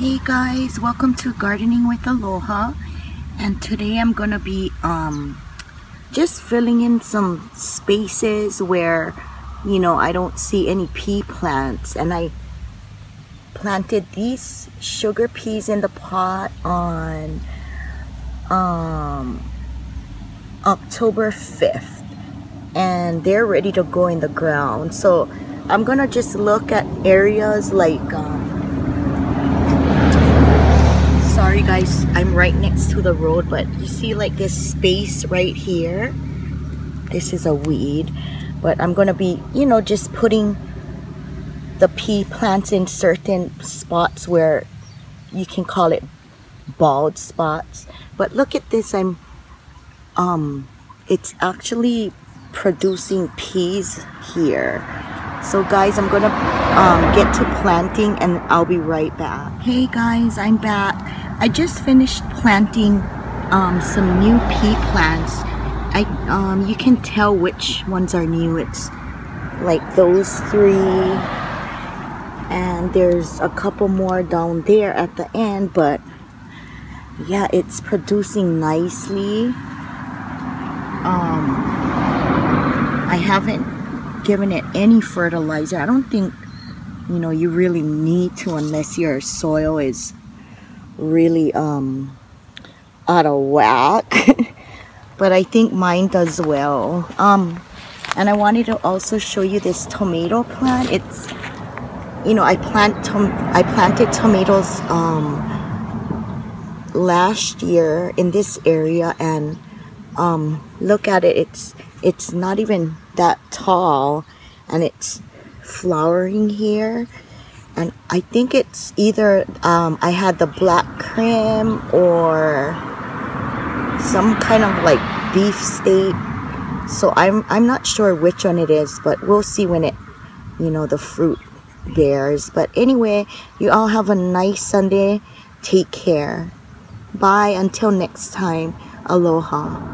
guys welcome to gardening with aloha. And today i'm gonna be um just filling in some spaces where you know i don't see any pea plants. And i planted these sugar peas in the pot on um october 5th and they're ready to go in the ground. So i'm gonna just look at areas like um, sorry guys I'm right next to the road but you see like this space right here? This is a weed but I'm gonna be you know just putting the pea plants in certain spots where you can call it bald spots. But look at this I'm um it's actually producing peas here so guys I'm gonna um, get to planting and I'll be right back hey guys I'm back I just finished planting um, some new pea plants. I um, you can tell which ones are new. It's like those three, and there's a couple more down there at the end. But yeah, it's producing nicely. Um, I haven't given it any fertilizer. I don't think you know you really need to unless your soil is really um, out of whack. but I think mine does well. Um, and I wanted to also show you this tomato plant. It's, you know, I plant I planted tomatoes um, last year in this area, and um, look at it. It's it's not even that tall, and it's flowering here. And I think it's either um, I had the Black Krim or some kind of like beef steak. So I'm I'm not sure which one it is but we'll see when it you know the fruit bears. But anyway you all have a nice Sunday. Take care. Bye. Until next time. Aloha